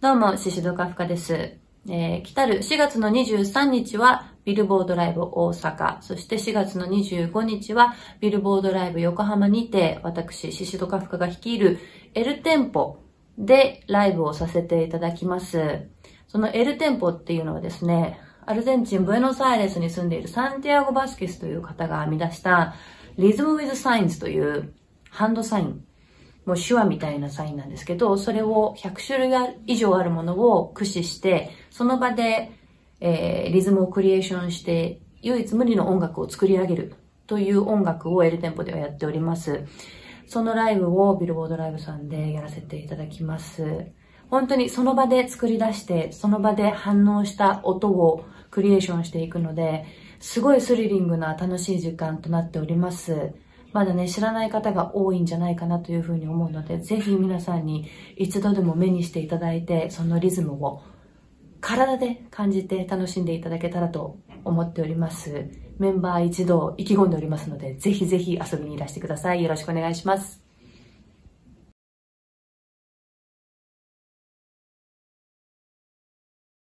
どうも、シシドカフカです。えー、来たる4月の23日はビルボードライブ大阪、そして4月の25日はビルボードライブ横浜にて、私、シシドカフカが率いる L 店舗でライブをさせていただきます。その L 店舗っていうのはですね、アルゼンチン、ブエノスアイレスに住んでいるサンティアゴ・バスケスという方が編み出したリズム・ウィズ・サインズというハンドサインもう手話みたいなサインなんですけど、それを100種類以上あるものを駆使して、その場で、えー、リズムをクリエーションして、唯一無二の音楽を作り上げるという音楽を L テンポではやっております。そのライブをビルボードライブさんでやらせていただきます。本当にその場で作り出して、その場で反応した音をクリエーションしていくので、すごいスリリングな楽しい時間となっております。まだね、知らない方が多いんじゃないかなというふうに思うので、ぜひ皆さんに一度でも目にしていただいて、そのリズムを体で感じて楽しんでいただけたらと思っております。メンバー一同意気込んでおりますので、ぜひぜひ遊びにいらしてください。よろしくお願いします。